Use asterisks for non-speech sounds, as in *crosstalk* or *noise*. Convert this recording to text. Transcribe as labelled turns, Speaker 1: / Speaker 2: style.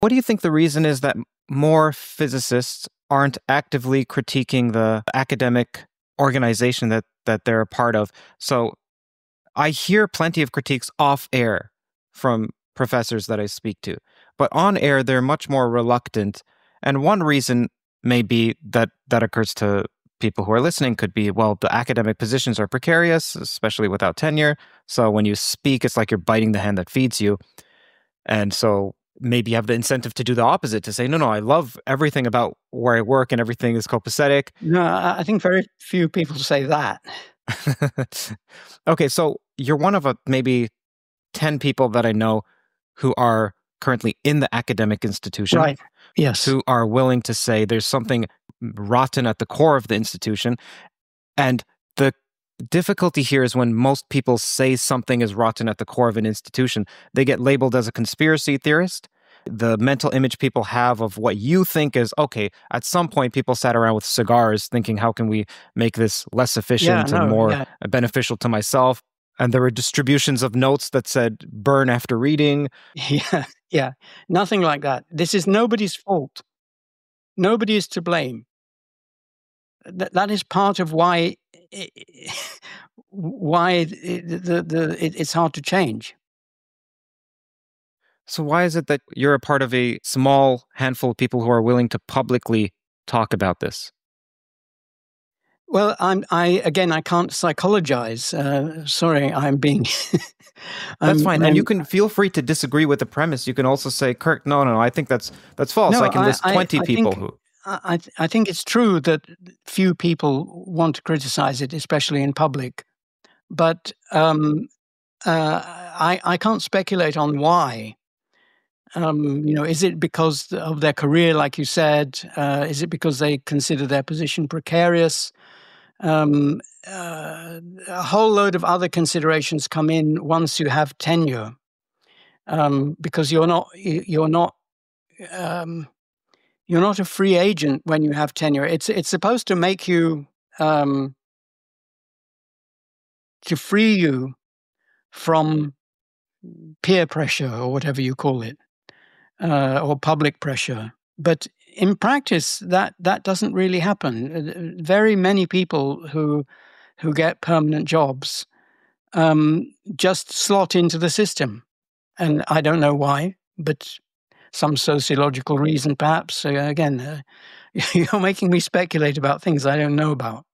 Speaker 1: What do you think the reason is that more physicists aren't actively critiquing the academic organization that that they're a part of? So I hear plenty of critiques off air from professors that I speak to, but on air they're much more reluctant. And one reason may be that that occurs to people who are listening could be well the academic positions are precarious especially without tenure so when you speak it's like you're biting the hand that feeds you and so maybe you have the incentive to do the opposite to say no no i love everything about where i work and everything is copacetic
Speaker 2: no i think very few people say that *laughs*
Speaker 1: okay so you're one of a, maybe 10 people that i know who are currently in the academic institution
Speaker 2: right yes
Speaker 1: who are willing to say there's something rotten at the core of the institution. And the difficulty here is when most people say something is rotten at the core of an institution, they get labeled as a conspiracy theorist. The mental image people have of what you think is okay. At some point, people sat around with cigars thinking, how can we make this less efficient
Speaker 2: yeah,
Speaker 1: and
Speaker 2: no,
Speaker 1: more
Speaker 2: yeah.
Speaker 1: beneficial to myself? And there were distributions of notes that said burn after reading. *laughs*
Speaker 2: Yeah, yeah. Nothing like that. This is nobody's fault. Nobody is to blame that, that is part of why it, why it, the, the, it's hard to change.
Speaker 1: So why is it that you're a part of a small handful of people who are willing to publicly talk about this?
Speaker 2: Well, I'm. I again, I can't psychologize. Uh, sorry, I'm being. *laughs*
Speaker 1: that's fine, and you can feel free to disagree with the premise. You can also say, "Curt, no, no, no I think that's that's false."
Speaker 2: No,
Speaker 1: I can list
Speaker 2: I,
Speaker 1: twenty
Speaker 2: I, I
Speaker 1: people
Speaker 2: think,
Speaker 1: who.
Speaker 2: I, I think it's true that few people want to criticize it, especially in public. But um, uh, I, I can't speculate on why. Um, you know, is it because of their career, like you said? Uh, is it because they consider their position precarious? Um, uh, a whole load of other considerations come in once you have tenure, um, because you're not you're not um, you're not a free agent when you have tenure. It's it's supposed to make you um, to free you from peer pressure or whatever you call it, uh, or public pressure. But in practice, that that doesn't really happen. Uh, very many people who who get permanent jobs um, just slot into the system, and I don't know why, but some sociological reason, perhaps. Uh, again, uh, *laughs* you're making me speculate about things I don't know about.